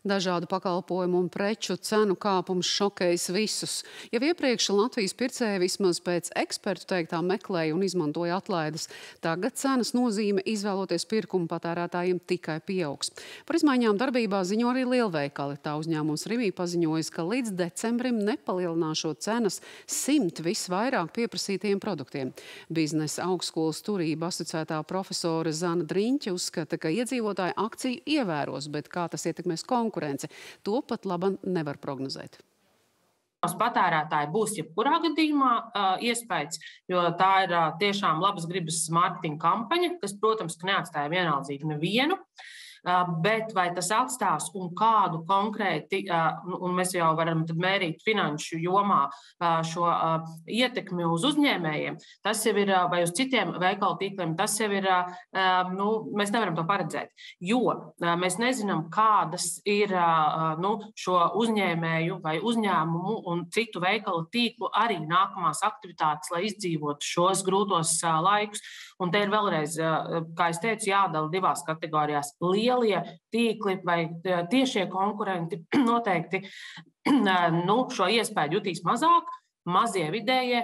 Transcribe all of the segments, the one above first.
Dažādu pakalpojumu un preču cenu kāpums šokējas visus. Jau iepriekš Latvijas pircēji vismaz pēc ekspertu teiktā meklēja un izmantoja atlaides. Tagad cenas nozīme izvēloties pirkumu patērētājiem tikai pieaugs. Par izmaiņām darbībā ziņo arī lielveikali. Tā uzņēmums Rivī paziņojas, ka līdz decembrim nepalielināšot cenas simt visvairāk pieprasītiem produktiem. Biznesa augstskolas turība asociētā profesore Zana Driņķa uzskata, ka iedzīvotāji akciju ievēros, bet kā tas ietekmēs konkurenci konkurence. To pat labi nevar prognozēt. Uz patērētāju būs jebkurā gadījumā uh, iespējas, jo tā ir uh, tiešām labas gribas mārketinga kampaņa, kas, protams, neatstāja vienaldzīgi nevienu. Uh, Bet vai tas atstās un kādu konkrēti, un mēs jau varam mērīt finanšu jomā šo ietekmi uz uzņēmējiem, tas jau ir, vai uz citiem veikalu tīkliem, tas jau ir, nu, mēs nevaram to paredzēt. Jo mēs nezinām, kādas ir nu, šo uzņēmēju vai uzņēmumu un citu veikalu tīklu arī nākamās aktivitātes, lai izdzīvotu šos grūtos laikus. Un te ir vēlreiz, kā es teicu, jādala divās kategorijās. Lielie tīkli vai tiešie konkurenti noteikti nu, šo iespēju jutīs mazāk. Mazie vidējie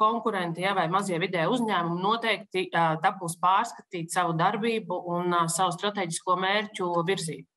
konkurenti ja, vai mazie vidēji uzņēmumi noteikti dabūs pārskatīt savu darbību un savu strateģisko mērķu virzību.